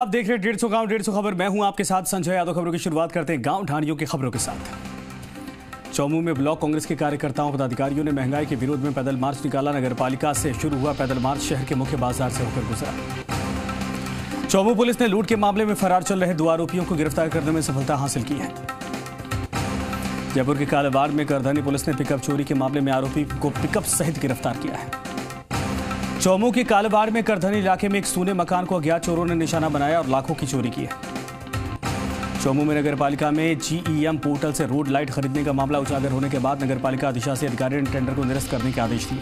आप देख रहे हैं डेढ़ सौ गाँव, डेढ़ सौ खबर। मैं हूँ आपके साथ संजय यादव, खबरों की शुरुआत करते हैं गाँव ढाणियों की खबरों के साथ। चौमू में ब्लॉक कांग्रेस के कार्यकर्ताओं, पदाधिकारियों ने महँगाई के विरोध में पैदल मार्च निकाला। नगर पालिका से शुरू हुआ पैदल मार्च, शहर के मुख्य बाज़ार से होकर गुजरा। चौमू पुलिस ने लूट के मामले में फरार चल रहे दो आरोपियों को गिरफ़्तार करने में सफलता हासिल की है। जयपुर के कालाबाड़ में करधनी पुलिस ने पिकअप चोरी के मामले में आरोपी को पिकअप सहित गिरफ़्तार किया है। चौमू के कालबाड़ में करधनी इलाके में एक सूने मकान को अज्ञात चोरों ने निशाना बनाया और लाखों की चोरी की है। चौमू में नगर पालिका में जीईएम पोर्टल से रोड लाइट खरीदने का मामला उजागर होने के बाद नगर पालिका अधिशासी अधिकारी ने टेंडर को निरस्त करने के आदेश दिए।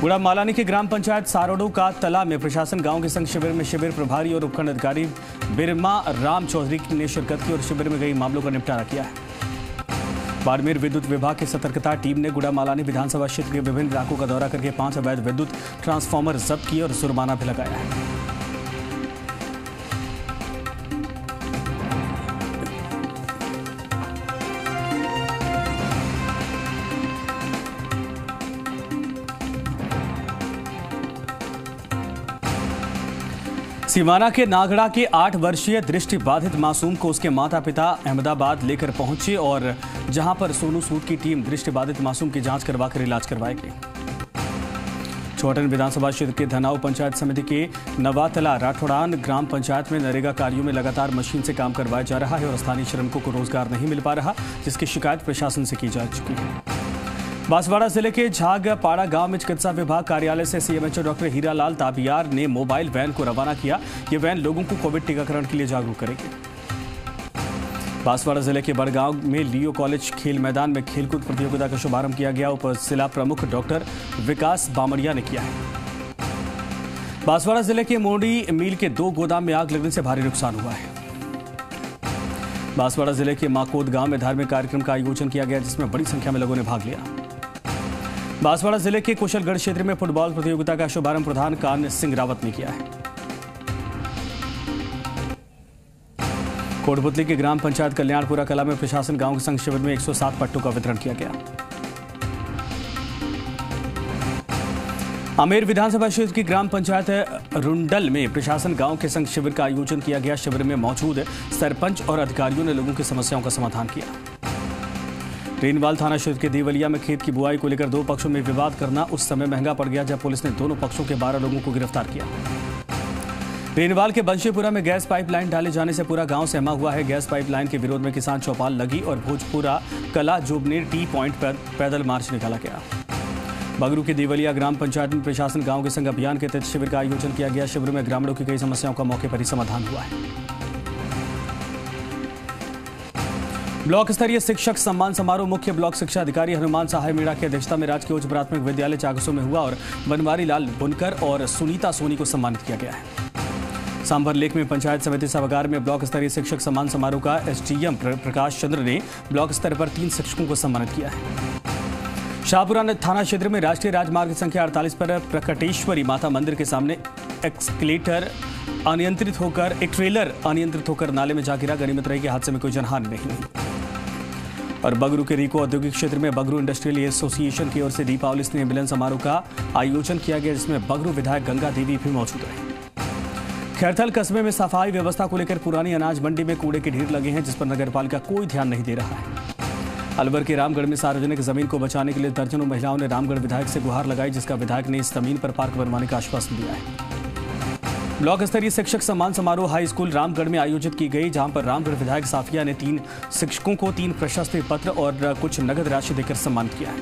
गुड़ा मालानी के ग्राम पंचायत सारोडो का तला में प्रशासन गाँव के संघ शिविर में शिविर प्रभारी और उपखंड अधिकारी बिरमा राम चौधरी ने शिरकत की और शिविर में कई मामलों का निपटारा किया है। बाड़मेर विद्युत विभाग की सतर्कता टीम ने गुड़ा मालानी विधानसभा क्षेत्र के विभिन्न इलाकों का दौरा करके पाँच अवैध विद्युत ट्रांसफार्मर जब्त किए और जुर्माना भी लगाया है। सिवाना के नागड़ा के आठ वर्षीय दृष्टि बाधित मासूम को उसके माता पिता अहमदाबाद लेकर पहुँचे और जहाँ पर सोनू सूद की टीम दृष्टि बाधित मासूम की जाँच करवाकर इलाज करवाएगी छोटन विधानसभा क्षेत्र के धनाव पंचायत समिति के नवातला राठौड़ान ग्राम पंचायत में नरेगा कार्यों में लगातार मशीन से काम करवाया जा रहा है और स्थानीय श्रमिकों को रोज़गार नहीं मिल पा रहा, जिसकी शिकायत प्रशासन से की जा चुकी है। बांसवाड़ा ज़िले के झागपाड़ा गाँव में चिकित्सा विभाग कार्यालय से सीएमएचओ डॉक्टर हीरालाल ताबियार ने मोबाइल वैन को रवाना किया। ये वैन लोगों को कोविड टीकाकरण के लिए जागरूक करेगी। बांसवाड़ा ज़िले के बड़गांव में लियो कॉलेज खेल मैदान में खेलकूद प्रतियोगिता का शुभारंभ किया गया। उप जिला प्रमुख डॉक्टर विकास बामड़िया ने किया है। बांसवाड़ा ज़िले के मोड़ी मिल के दो गोदाम में आग लगने से भारी नुकसान हुआ है। बांसवाड़ा ज़िले के माकोद गाँव में धार्मिक कार्यक्रम का आयोजन किया गया, जिसमें बड़ी संख्या में लोगों ने भाग लिया। बांसवाड़ा ज़िले के कुशलगढ़ क्षेत्र में फुटबॉल प्रतियोगिता का शुभारंभ प्रधान कान सिंह रावत ने किया है। कोटपुतली के ग्राम पंचायत कल्याणपुरा कला में प्रशासन गाँव के संघ शिविर में 107 पट्टों का वितरण किया गया। आमेर विधानसभा क्षेत्र की ग्राम पंचायत रुंडल में प्रशासन गाँव के संघ शिविर का आयोजन किया गया। शिविर में मौजूद सरपंच और अधिकारियों ने लोगों की समस्याओं का समाधान किया। रेनवाल थाना क्षेत्र के देवलिया में खेत की बुआई को लेकर दो पक्षों में विवाद करना उस समय महँगा पड़ गया, जब पुलिस ने दोनों पक्षों के बारह लोगों को गिरफ़्तार किया। रेनवाल के बंशीपुरा में गैस पाइपलाइन डाले जाने से पूरा गाँव सहमा हुआ है। गैस पाइपलाइन के विरोध में किसान चौपाल लगी और भोजपुरा कला जोबनेर टी पॉइंट पर पैदल मार्च निकाला गया। बगरू के देवलिया ग्राम पंचायत में प्रशासन गाँव के संग अभियान के तहत शिविर का आयोजन किया गया। शिविर में ग्रामीणों की कई समस्याओं का मौके पर ही समाधान हुआ है। ब्लॉक स्तरीय शिक्षक सम्मान समारोह, मुख्य ब्लॉक शिक्षा अधिकारी हनुमान सहाय मीणा की अध्यक्षता में राजकीय उच्च प्राथमिक विद्यालय चागसो में हुआ और बनवारी लाल बुनकर और सुनीता सोनी को सम्मानित किया गया है। सांभर लेक में पंचायत समिति सभागार में ब्लॉक स्तरीय शिक्षक सम्मान समारोह का एसडीएम प्रकाश चंद्र ने ब्लॉक स्तर पर तीन शिक्षकों को सम्मानित किया है। शाहपुरा थाना क्षेत्र में राष्ट्रीय राजमार्ग संख्या 48 पर प्रकटेश्वरी माता मंदिर के सामने एक्सकलेटर अनियंत्रित होकर, एक ट्रेलर अनियंत्रित होकर नाले में जा गिरा। गनीमत रही के हादसे में कोई जनहानि नहीं हुई। और बगरू के रिको औद्योगिक क्षेत्र में बगरू इंडस्ट्रियल एसोसिएशन की ओर से दीपावली स्नेह मिलन समारोह का आयोजन किया गया, जिसमें बगरू विधायक गंगा देवी भी मौजूद रहे। खैरथल कस्बे में सफ़ाई व्यवस्था को लेकर पुरानी अनाज मंडी में कूड़े के ढेर लगे हैं, जिस पर नगर पालिका कोई ध्यान नहीं दे रहा है। अलवर के रामगढ़ में सार्वजनिक ज़मीन को बचाने के लिए दर्जनों महिलाओं ने रामगढ़ विधायक से गुहार लगाई, जिसका विधायक ने इस ज़मीन पर पार्क बनवाने का आश्वासन दिया है। ब्लॉक स्तरीय शिक्षक सम्मान समारोह हाई स्कूल रामगढ़ में आयोजित की गई, जहाँ पर रामगढ़ विधायक साफिया ने तीन शिक्षकों को तीन प्रशस्ति पत्र और कुछ नगद राशि देकर सम्मानित किया है।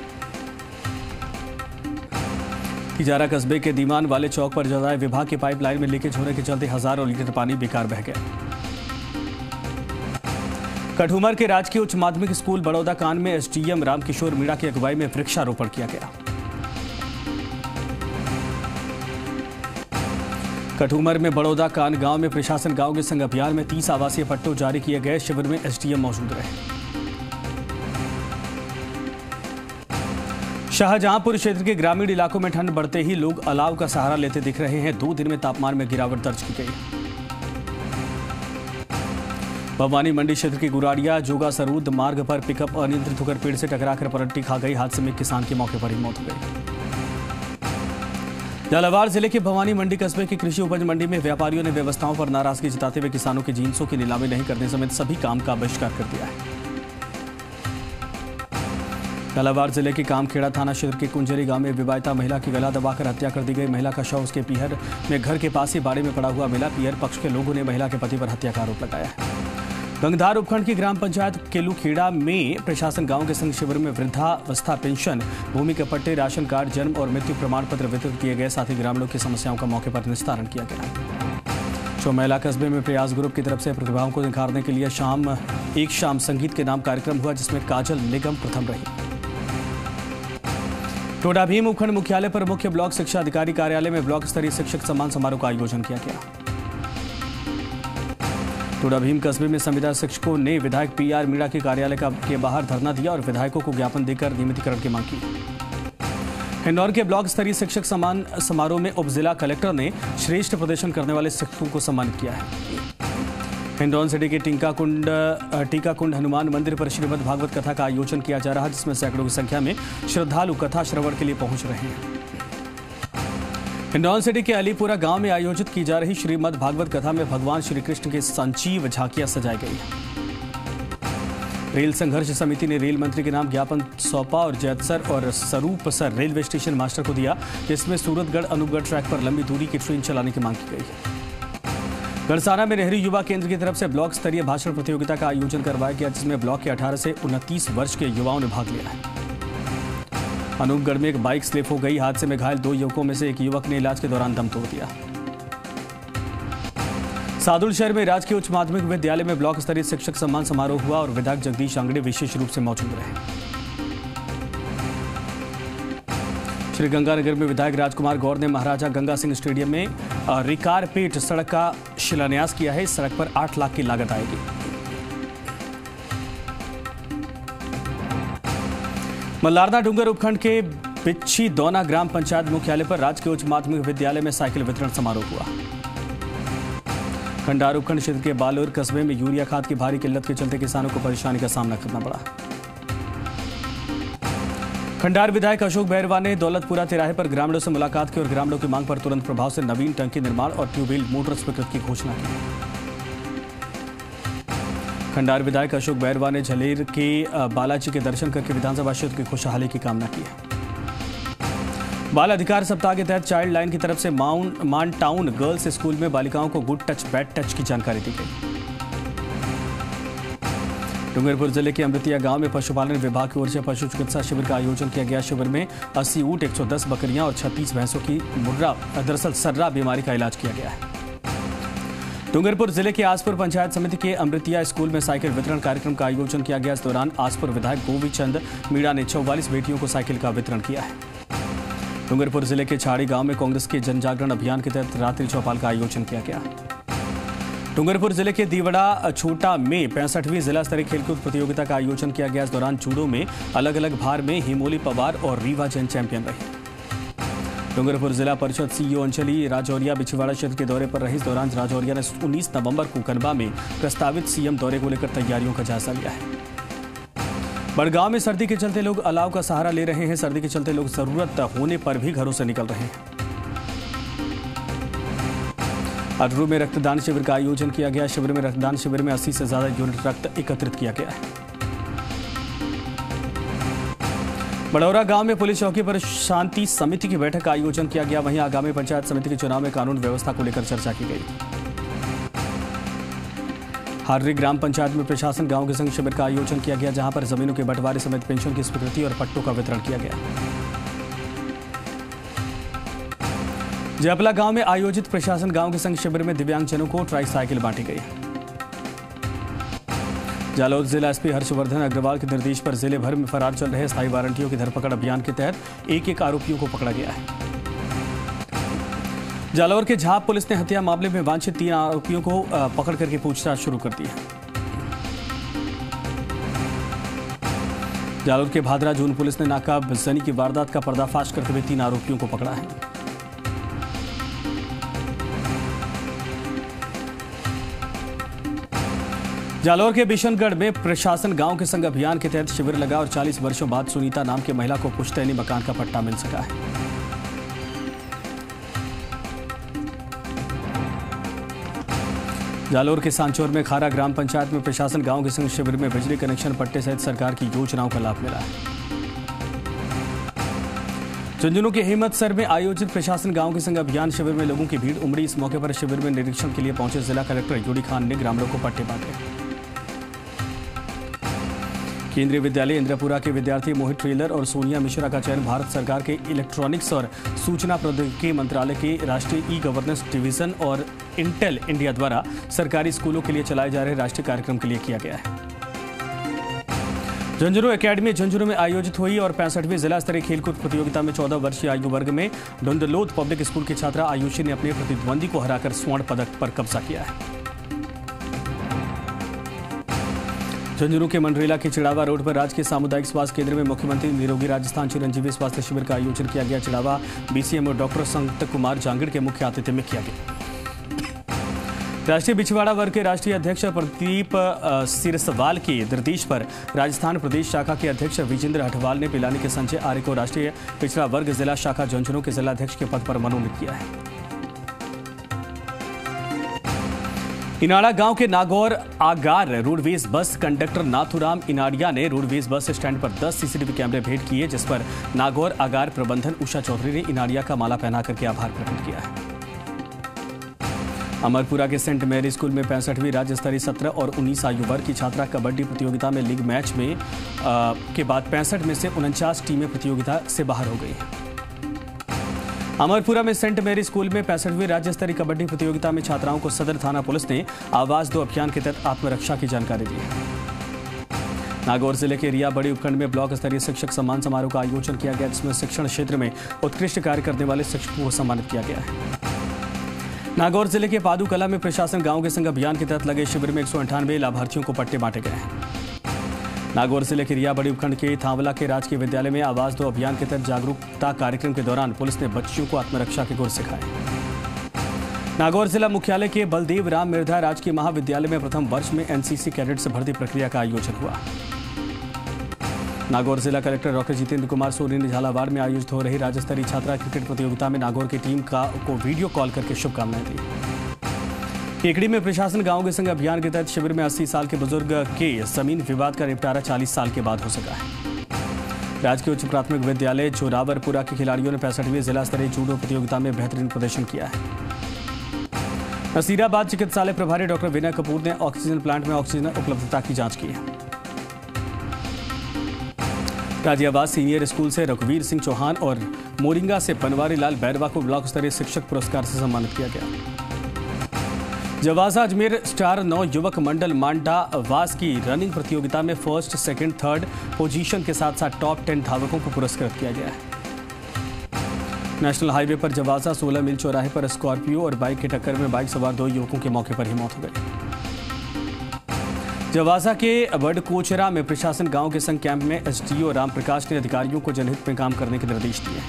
कस्बे के दीवान वाले चौक पर जलाए विभाग की पाइपलाइन में लीकेज होने के चलते हज़ारों लीटर पानी बेकार बह गया। कठुमर के राजकीय उच्च माध्यमिक स्कूल बड़ौदा कान में एसडीएम रामकिशोर मीणा की अगुवाई में वृक्षारोपण किया गया। कठूमर में बड़ौदा कान गाँव में प्रशासन गाँव के संग अभियान में तीस आवासीय पट्टों जारी किए गए, शिविर में एसडीएम मौजूद रहे। शाहजहांपुर क्षेत्र के ग्रामीण इलाकों में ठंड बढ़ते ही लोग अलाव का सहारा लेते दिख रहे हैं। दो दिन में तापमान में गिरावट दर्ज की गई। भवानी मंडी क्षेत्र के गुराड़िया, जोगा सरूद मार्ग पर पिकअप अनियंत्रित होकर पेड़ से टकराकर पलटी खा गई। हादसे में किसान की मौके पर ही मौत हो गई। झालावाड़ ज़िले के भवानी मंडी कस्बे की कृषि उपज मंडी में व्यापारियों ने व्यवस्थाओं पर नाराज़गी जताते हुए किसानों की जींसों की नीलामी नहीं करने समेत सभी काम का बहिष्कार कर दिया है। झालावाड़ ज़िले के कामखेड़ा थाना क्षेत्र के कुंजरी गाँव में विवाहिता महिला की गला दबाकर हत्या कर दी गई महिला का शव उसके पीहर में घर के पास ही बाड़े में पड़ा हुआ मिला। पीहर पक्ष के लोगों ने महिला के पति पर हत्या का आरोप लगाया है। गंगधार उपखंड की ग्राम पंचायत केलूखेड़ा में प्रशासन गाँव के संघ शिविर में वृद्धावस्था पेंशन, भूमि के पट्टे, राशन कार्ड, जन्म और मृत्यु प्रमाण पत्र वितरित किए गए। साथ ही ग्रामीणों की समस्याओं का मौके पर निस्तारण किया गया। जो महिला कस्बे में प्रयास ग्रुप की तरफ़ से प्रतिभाओं को निखारने के लिए शाम, एक शाम संगीत के नाम कार्यक्रम हुआ, जिसमें काजल निगम प्रथम रही। टोडा भीम उपखंड मुख्यालय पर मुख्य ब्लॉक शिक्षा अधिकारी कार्यालय में ब्लॉक स्तरीय शिक्षक सम्मान समारोह का आयोजन किया गया। टोडा भीम कस्बे में संविदा शिक्षकों ने विधायक पी आर मीणा के कार्यालय का के बाहर धरना दिया और विधायकों को ज्ञापन देकर नियमितीकरण की मांग की। इंदौर के ब्लॉक स्तरीय शिक्षक सम्मान समारोह में उप जिला कलेक्टर ने श्रेष्ठ प्रदर्शन करने वाले शिक्षकों को सम्मानित किया है। हिंडौन सिटी के टीका कुंड टीका कुंड हनुमान मंदिर पर श्रीमद भागवत कथा का आयोजन किया जा रहा है, जिसमें सैकड़ों की संख्या में श्रद्धालु कथा श्रवण के लिए पहुँच रहे हैं। हिंडौन सिटी के अलीपुरा गाँव में आयोजित की जा रही श्रीमद भागवत कथा में भगवान श्री कृष्ण की संजीव झांकियाँ सजाई गई। रेल संघर्ष समिति ने रेल मंत्री के नाम ज्ञापन सौंपा और जैतसर और स्वरूप सर रेलवे स्टेशन मास्टर को दिया, जिसमें सूरतगढ़ अनूपगढ़ ट्रैक पर लंबी दूरी की ट्रेन चलाने की मांग की गई। गढ़साना में नेहरू युवा केंद्र की तरफ़ से ब्लॉक स्तरीय भाषण प्रतियोगिता का आयोजन करवाया गया, जिसमें ब्लॉक के 18 से उनतीस वर्ष के युवाओं ने भाग लिया है। अनूपगढ़ में एक बाइक स्लिप हो गई। हादसे में घायल दो युवकों में से एक युवक ने इलाज के दौरान दम तोड़ दिया। सादुल शहर में राजकीय उच्च माध्यमिक विद्यालय में ब्लॉक स्तरीय शिक्षक सम्मान समारोह हुआ और विधायक जगदीश आंगड़े विशेष रूप से मौजूद रहे। श्रीगंगानगर में विधायक राजकुमार गौर ने महाराजा गंगा सिंह स्टेडियम में रिकारपेट सड़क का शिलान्यास किया है। इस सड़क पर आठ लाख की लागत आएगी। मल्लारदा डूंगर उपखंड के पिच्छी दौना ग्राम पंचायत मुख्यालय पर राजकीय उच्च माध्यमिक विद्यालय में साइकिल वितरण समारोह हुआ। खंडार उपखंड क्षेत्र के बालोर कस्बे में यूरिया खाद की भारी किल्लत के चलते किसानों को परेशानी का सामना करना पड़ा। खंडार विधायक अशोक बैरवा ने दौलतपुरा तिराहे पर ग्रामीणों से मुलाकात की और ग्रामीणों की मांग पर तुरंत प्रभाव से नवीन टंकी निर्माण और ट्यूबवेल मोटर स्वीकृत की घोषणा की। खंडार विधायक अशोक बैरवा ने झलेर के बालाजी के दर्शन करके विधानसभा क्षेत्र की खुशहाली की कामना की है। बाल अधिकार सप्ताह के तहत चाइल्ड लाइन की तरफ़ से माउंट मान टाउन गर्ल्स स्कूल में बालिकाओं को गुड टच, बैड टच की जानकारी दी गई। डूंगरपुर ज़िले के अमृतिया गाँव में पशुपालन विभाग की ओर से पशु चिकित्सा शिविर का आयोजन किया गया। शिविर में 80 ऊट 110 बकरियाँ और 36 भैंसों की मुर्रा, दरअसल सर्रा बीमारी का इलाज किया गया है। डूंगरपुर ज़िले के आसपुर पंचायत समिति के अमृतिया स्कूल में साइकिल वितरण कार्यक्रम का आयोजन किया गया। इस दौरान आसपुर विधायक गोविंद चंद मीणा ने चौवालीस बेटियों को साइकिल का वितरण किया है। डूंगरपुर ज़िले के छाड़ी गाँव में कांग्रेस के जनजागरण अभियान के तहत रात्रि चौपाल का आयोजन किया गया। डूंगरपुर ज़िले के दीवड़ा, छोटा में पैंसठवीं जिला स्तरीय खेलकूद प्रतियोगिता का आयोजन किया गया। इस दौरान जूडो में अलग अलग भार में हिमोली पवार और रीवा जैन चैंपियन रहे। डूंगरपुर जिला परिषद सीईओ अंजलि, राजौरिया बिछवाड़ा क्षेत्र के दौरे पर रही इस दौरान राजौरिया ने 19 नवंबर को कनबा में प्रस्तावित सीएम दौरे को लेकर तैयारियों का जायजा लिया है। बड़गांव में सर्दी के चलते लोग अलाव का सहारा ले रहे हैं। सर्दी के चलते लोग ज़रूरत होने पर भी घरों से निकल रहे हैं। अटरू में रक्तदान शिविर का आयोजन किया गया। शिविर में रक्तदान शिविर में 80 से ज़्यादा यूनिट रक्त एकत्रित किया गया है। बड़ौरा गाँव में पुलिस चौकी पर शांति समिति की बैठक का आयोजन किया गया। वहीं आगामी पंचायत समिति के चुनाव में कानून व्यवस्था को लेकर चर्चा की गई। हार्री ग्राम पंचायत में प्रशासन गाँव के संग शिविर का आयोजन किया गया, जहाँ पर जमीनों के बंटवारे समेत पेंशन की स्वीकृति और पट्टों का वितरण किया गया। जयपला गाँव में आयोजित प्रशासन गाँव के संघ शिविर में दिव्यांगजनों को ट्राई साइकिल बांटी गई। जालौर जिला एसपी हर्षवर्धन अग्रवाल के निर्देश पर ज़िले भर में फरार चल रहे स्थायी वारंटियों की धरपकड़ अभियान के तहत एक एक आरोपियों को पकड़ा गया है। जालौर के झाप पुलिस ने हत्या मामले में वांछित तीन आरोपियों को पकड़ करके पूछताछ शुरू कर दी है। जालौर के भादरा जून पुलिस ने नाकाब जनी की वारदात का पर्दाफाश करते हुए तीन आरोपियों को पकड़ा है। जालौर के बिशनगढ़ में प्रशासन गाँव के संग अभियान के तहत शिविर लगा और 40 वर्षों बाद सुनीता नाम की महिला को पुश्तैनी मकान का पट्टा मिल सका है। जालौर के सांचौर में खारा ग्राम पंचायत में प्रशासन गाँव के संग शिविर में बिजली कनेक्शन पट्टे सहित सरकार की योजनाओं का लाभ मिला है। झुंझुनू के हिम्मत सर में आयोजित प्रशासन गाँव के संग अभियान शिविर में लोगों की भीड़, उमड़ी। इस मौके पर शिविर में निरीक्षण के लिए पहुँचे जिला कलेक्टर जोड़ी खान ने ग्रामीणों को पट्टे बांटे केंद्रीय विद्यालय इंद्रपुरा के विद्यार्थी मोहित ट्रेलर और सोनिया मिश्रा का चयन भारत सरकार के इलेक्ट्रॉनिक्स और सूचना प्रौद्योगिकी मंत्रालय के राष्ट्रीय ई गवर्नेंस डिवीज़न और इंटेल इंडिया द्वारा सरकारी स्कूलों के लिए चलाए जा रहे राष्ट्रीय कार्यक्रम के लिए किया गया है। झुंझुनू एकेडमी झुंझुनू में आयोजित हुई और पैंसठवीं जिला स्तरीय खेलकूद प्रतियोगिता में चौदह वर्षीय आयु वर्ग में धुंधलोद पब्लिक स्कूल की छात्रा आयुषी ने अपने प्रतिद्वंदी को हराकर स्वर्ण पदक पर कब्जा किया है। झुंझुनू के मंडरेला के चिड़ावा रोड पर राजकीय सामुदायिक स्वास्थ्य केंद्र में मुख्यमंत्री निरोगी राजस्थान चिरंजीवी स्वास्थ्य शिविर का आयोजन किया गया। चिड़ावा बीसीएम और डॉक्टर संत कुमार जांगड़ के मुख्य आतिथ्य में किया गया। राष्ट्रीय बिछवाड़ा वर्ग के राष्ट्रीय अध्यक्ष प्रदीप सिरसवाल के निर्देश पर राजस्थान प्रदेश शाखा के अध्यक्ष विजेंद्र हटवाल ने पिलानी के संजय आर्य को राष्ट्रीय पिछड़ा वर्ग जिला शाखा झुंझुनू के जिलाध्यक्ष के पद पर मनोनीत किया है। इनाड़ा गाँव के नागौर आगार रोडवेज़ बस कंडक्टर नाथुराम इनाड़िया ने रोडवेज़ बस स्टैंड पर 10 सीसीटीवी कैमरे भेंट किए जिस पर नागौर आगार प्रबंधन उषा चौधरी ने इनाड़िया का माला पहना करके आभार प्रकट किया है। अमरपुरा के सेंट मैरी स्कूल में पैंसठवीं राज्य स्तरीय सत्रह और उन्नीस आयु वर्ग की छात्रा कबड्डी प्रतियोगिता में लीग मैच में आ, के बाद पैंसठ में से उनचास टीमें प्रतियोगिता से बाहर हो गई हैं। अमरपुरा में सेंट मेरी स्कूल में पैंसठवीं राज्य स्तरीय कबड्डी प्रतियोगिता में छात्राओं को सदर थाना पुलिस ने आवाज़ दो अभियान के तहत आत्मरक्षा की जानकारी दी। नागौर ज़िले के रिया बड़ी उपखंड में ब्लॉक स्तरीय शिक्षक सम्मान समारोह का आयोजन किया गया, जिसमें शिक्षण क्षेत्र में उत्कृष्ट कार्य करने वाले शिक्षकों को सम्मानित किया गया है। नागौर ज़िले के पादू कला में प्रशासन गाँव के संग अभियान के तहत लगे शिविर में एक लाभार्थियों को पट्टे बांटे गए हैं। नागौर ज़िले के रिया बड़ी उपखंड के थावला के राजकीय विद्यालय में आवाज़ दो अभियान के तहत जागरूकता कार्यक्रम के दौरान पुलिस ने बच्चियों को आत्मरक्षा के गुर सिखाए। नागौर जिला मुख्यालय के बलदेव राम मिर्धा राजकीय महाविद्यालय में प्रथम वर्ष में एनसीसी कैडेट से भर्ती प्रक्रिया का आयोजन हुआ। नागौर जिला कलेक्टर डॉक्टर जितेंद्र कुमार सोनी ने झालावाड़ में आयोजित हो रही राज्य स्तरीय छात्रा क्रिकेट प्रतियोगिता में नागौर की टीम का को वीडियो कॉल करके शुभकामनाएँ दी। केकड़ी में प्रशासन गाँव के संग अभियान के तहत शिविर में 80 साल के बुज़ुर्ग के ज़मीन विवाद का निपटारा 40 साल के बाद हो सका है। राजकीय उच्च प्राथमिक विद्यालय जोरावरपुरा के खिलाड़ियों ने पैंसठवीं जिला स्तरीय जूडो प्रतियोगिता में बेहतरीन प्रदर्शन किया है। नसीराबाद चिकित्सालय प्रभारी डॉक्टर विनय कपूर ने ऑक्सीजन प्लांट में ऑक्सीजन उपलब्धता की जाँच की है। गाजियाबाद सीनियर स्कूल से रघुवीर सिंह चौहान और मोरिंगा से बनवारी लाल बैरवा को ब्लॉक स्तरीय शिक्षक पुरस्कार से सम्मानित किया गया। जवाजा अजमेर स्टार नौ युवक मंडल मांडा वास की रनिंग प्रतियोगिता में फ़र्स्ट सेकंड, थर्ड पोजीशन के साथ साथ टॉप टेन धावकों को पुरस्कृत किया गया है। नेशनल हाईवे पर जवाजा 16 मील चौराहे पर स्कॉर्पियो और बाइक की टक्कर में बाइक सवार दो युवकों के मौके पर ही मौत हो गई। जवाजा के बडकोचरा में प्रशासन गाँव के संघ कैंप में एसडीओ रामप्रकाश ने अधिकारियों को जनहित में काम करने के निर्देश दिए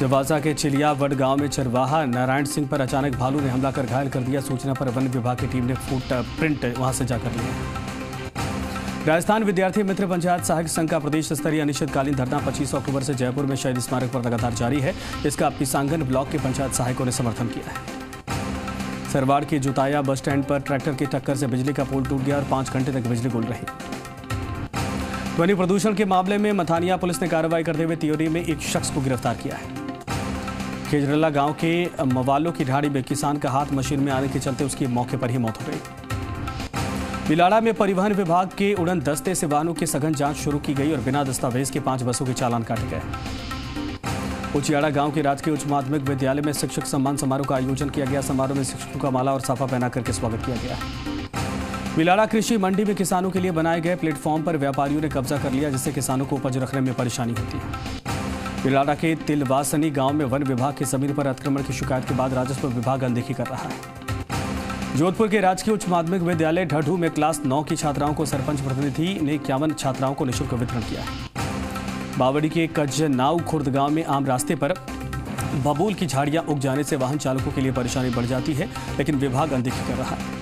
जवाजा के चिलियावड़ गाँव में चरवाहा, नारायण सिंह पर अचानक भालू ने हमला कर घायल कर दिया। सूचना पर वन विभाग की टीम ने फुट प्रिंट वहाँ से जाकर लिया। राजस्थान विद्यार्थी मित्र पंचायत सहायक संघ का प्रदेश स्तरीय अनिश्चितकालीन धरना 25 अक्टूबर से जयपुर में शहीद स्मारक पर लगातार जारी है। इसका पिसांगन ब्लॉक के पंचायत सहायकों ने समर्थन किया है। सरवाड़ के जुताया बस स्टैंड पर ट्रैक्टर की टक्कर से बिजली का पोल टूट गया और पाँच घंटे तक बिजली गुल रही। ध्वनि प्रदूषण के मामले में मथानिया पुलिस ने कार्रवाई करते हुए त्योरी में एक शख्स को गिरफ़्तार किया है। खेजरला गाँव के मवालों की ढाड़ी में किसान का हाथ मशीन में आने के चलते उसकी मौके पर ही मौत हो गई। बिलाड़ा में परिवहन विभाग के उड़न दस्ते से वाहनों की सघन जाँच शुरू की गई और बिना दस्तावेज़ के पाँच बसों के चालान काटे गए। उचियाड़ा गाँव के राजकीय उच्च माध्यमिक विद्यालय में शिक्षक सम्मान समारोह का आयोजन किया गया। समारोह में शिक्षकों का माला और साफा पहना करके स्वागत किया गया। बिलाड़ा कृषि मंडी में किसानों के लिए बनाए गए प्लेटफॉर्म पर व्यापारियों ने कब्जा कर लिया, जिससे किसानों को उपज रखने में परेशानी होती। है बिलाड़ा के तिलवासनी गाँव में वन विभाग की ज़मीन पर अतिक्रमण की शिकायत के बाद राजस्व विभाग अनदेखी कर रहा है। जोधपुर के राजकीय उच्च माध्यमिक विद्यालय ढढ़ू में क्लास नौ की छात्राओं को सरपंच प्रतिनिधि ने इक्यावन छात्राओं को निःशुल्क वितरण किया। बावड़ी के कज्जनाऊ खुर्द गाँव में आम रास्ते पर बबूल की झाड़ियाँ उग जाने से वाहन चालकों के लिए परेशानी बढ़ जाती है, लेकिन विभाग अनदेखी कर रहा है।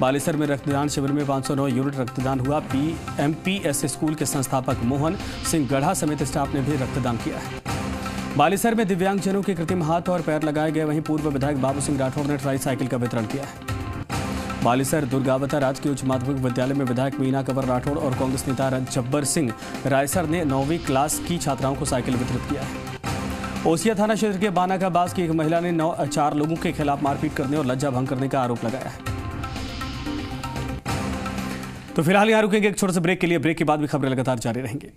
बालेसर में रक्तदान शिविर में 509 यूनिट रक्तदान हुआ। P, M P S school के संस्थापक मोहन सिंह गढ़ा समेत स्टाफ ने भी रक्तदान किया है। बालीसर में दिव्यांगजनों के कृत्रिम हाथ और पैर लगाए गए, वहीं पूर्व विधायक बाबू सिंह राठौर ने ट्राई साइकिल का वितरण किया है। बालीसर दुर्गावता राजकीय उच्च माध्यमिक विद्यालय में विधायक मीना कंवर राठौर और कांग्रेस नेता जब्बर सिंह रायसर ने नौवीं क्लास की छात्राओं को साइकिल वितरित किया है। ओसिया थाना क्षेत्र के बाना का की एक महिला ने नौ, चार लोगों के खिलाफ मारपीट करने और लज्जा भंग करने का आरोप लगाया है। तो फ़िलहाल यहाँ रुकेंगे एक छोटे से ब्रेक के लिए। ब्रेक के बाद भी खबरें लगातार जारी रहेंगी।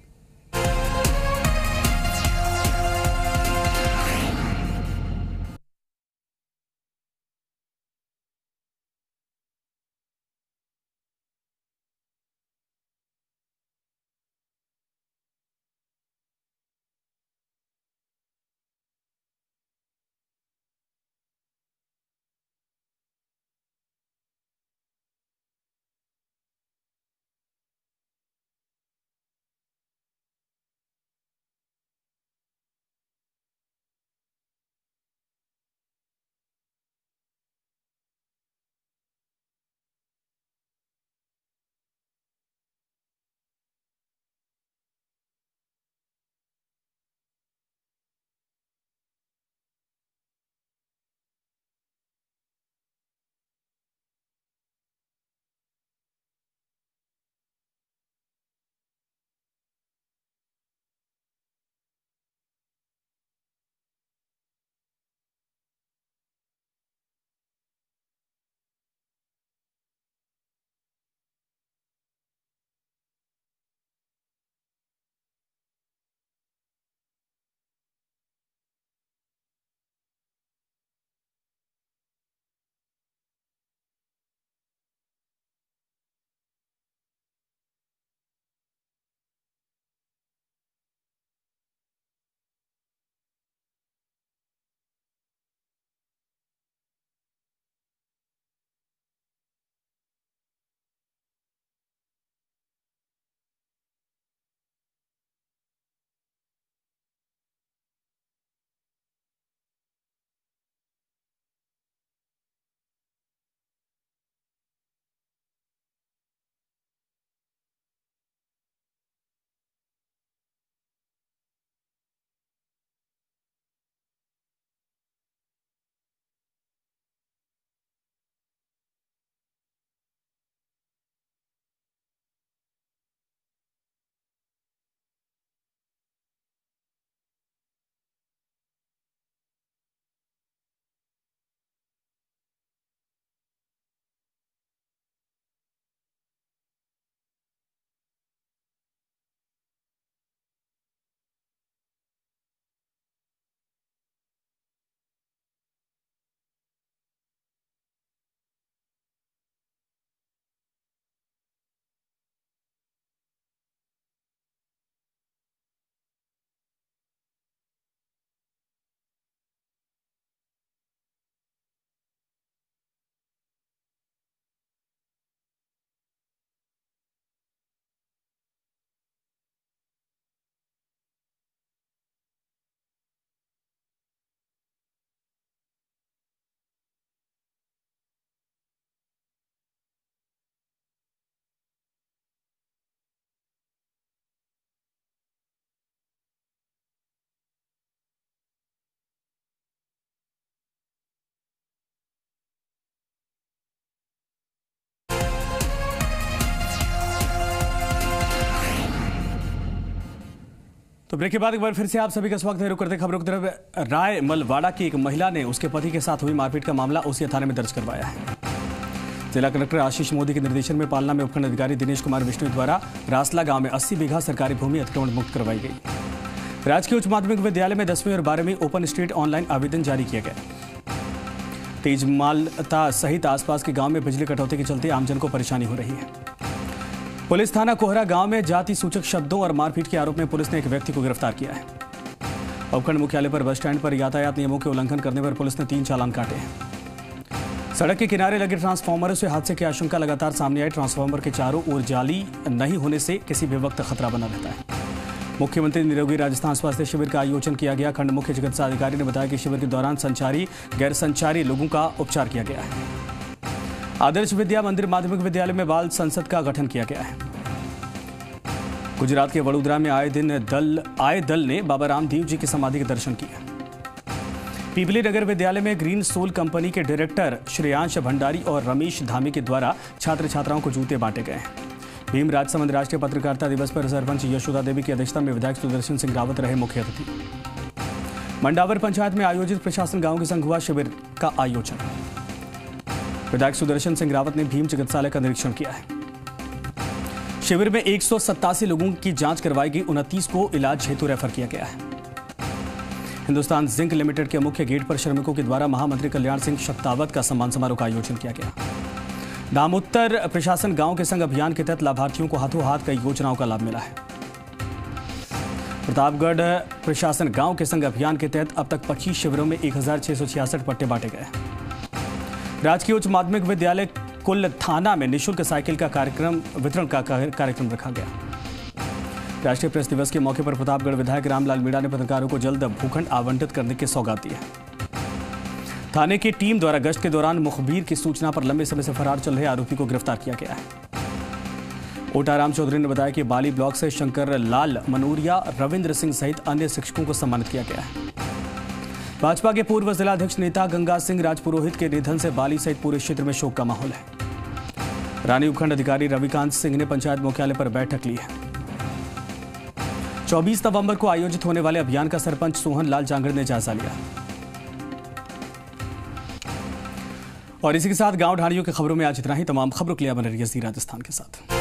तो ब्रेक के बाद एक बार फिर से आप सभी का स्वागत है। रुक करते खबरों की तरफ़। राय मलवाड़ा की एक महिला ने उसके पति के साथ हुई मारपीट का मामला उसी थाने में दर्ज करवाया है। जिला कलेक्टर आशीष मोदी के निर्देशन में पालना में उपखंड अधिकारी दिनेश कुमार विष्णु द्वारा रासला गाँव में 80 बीघा सरकारी भूमि अतिक्रमण मुक्त करवाई गई। राजकीय उच्च माध्यमिक विद्यालय में दसवीं और बारहवीं ओपन स्ट्रीट ऑनलाइन आवेदन जारी किया गया। तेजमालता सहित आसपास के गाँव में बिजली कटौती के चलते आमजन को परेशानी हो रही है। पुलिस थाना कोहरा गाँव में जाति सूचक शब्दों और मारपीट के आरोप में पुलिस ने एक व्यक्ति को गिरफ़्तार किया है। उपखंड मुख्यालय पर बस स्टैंड पर यातायात नियमों के उल्लंघन करने पर पुलिस ने तीन चालान काटे हैं। सड़क के किनारे लगे ट्रांसफार्मरों से हादसे की आशंका लगातार सामने आई। ट्रांसफार्मर के चारों ओर जाली नहीं होने से किसी भी वक्त खतरा बना रहता है। मुख्यमंत्री निरोगी राजस्थान स्वास्थ्य शिविर का आयोजन किया गया। खंड मुख्य चिकित्सा अधिकारी ने बताया कि शिविर के दौरान संचारी गैर संचारी लोगों का उपचार किया गया है। आदर्श विद्या मंदिर माध्यमिक विद्यालय में बाल संसद का गठन किया गया है। गुजरात के वडोदरा में आए दिन दल, आए दल ने बाबा रामदेव जी की समाधि के दर्शन किए। पीपली नगर विद्यालय में ग्रीन सोल कंपनी के डायरेक्टर श्रेयांश भंडारी और रमेश धामी के द्वारा छात्र छात्राओं को जूते बांटे गए हैं। भीम राजसमंद राष्ट्रीय पत्रकारिता दिवस पर सरपंच यशोदा देवी की अध्यक्षता में विधायक सुदर्शन सिंह रावत रहे मुख्य अतिथि। मंडावर पंचायत में आयोजित प्रशासन गाँव के संघ हुआ शिविर का आयोजन। विधायक सुदर्शन सिंह रावत ने भीम चिकित्सालय का निरीक्षण किया है। शिविर में एक सौ सत्तासी लोगों की जाँच करवाई गई, उनतीस को इलाज हेतु रेफर किया गया है। हिंदुस्तान जिंक लिमिटेड के मुख्य गेट पर श्रमिकों के द्वारा महामंत्री कल्याण सिंह शक्तावत का सम्मान समारोह का आयोजन किया गया। दामोत्तर प्रशासन गाँव के संग अभियान के तहत लाभार्थियों को हाथों हाथ कई योजनाओं का लाभ मिला है। प्रतापगढ़ प्रशासन गाँव के संग अभियान के तहत अब तक 25 शिविरों में एक हज़ार छह सौ छियासठ पट्टे बांटे गए। राजकीय उच्च माध्यमिक विद्यालय कुल थाना में निशुल्क साइकिल का कार्यक्रम, वितरण का कार्यक्रम रखा गया। राष्ट्रीय प्रेस दिवस के मौके पर प्रतापगढ़ विधायक रामलाल मीणा ने पत्रकारों को जल्द भूखंड आवंटित करने की सौगात दी है थाने की टीम द्वारा गश्त के दौरान मुखबीर की सूचना पर लंबे समय से फरार चल रहे आरोपी को गिरफ़्तार किया गया है। ओटाराम चौधरी ने बताया कि बाली ब्लॉक से शंकर लाल, मनूरिया, रविंद्र सिंह सहित अन्य शिक्षकों को सम्मानित किया गया है। भाजपा के पूर्व जिलाध्यक्ष नेता गंगा सिंह राजपुरोहित के निधन से बाली सहित पूरे क्षेत्र में शोक का माहौल है। रानी उपखंड अधिकारी रविकांत सिंह ने पंचायत मुख्यालय पर बैठक ली है। 24 नवंबर को आयोजित होने वाले अभियान का सरपंच सोहन लाल जांगड़ ने जायजा लिया। और इसी के साथ गाँव ढाणियों की खबरों में आज इतना ही। तमाम खबरों के लिए बने रहिए राजस्थान के साथ।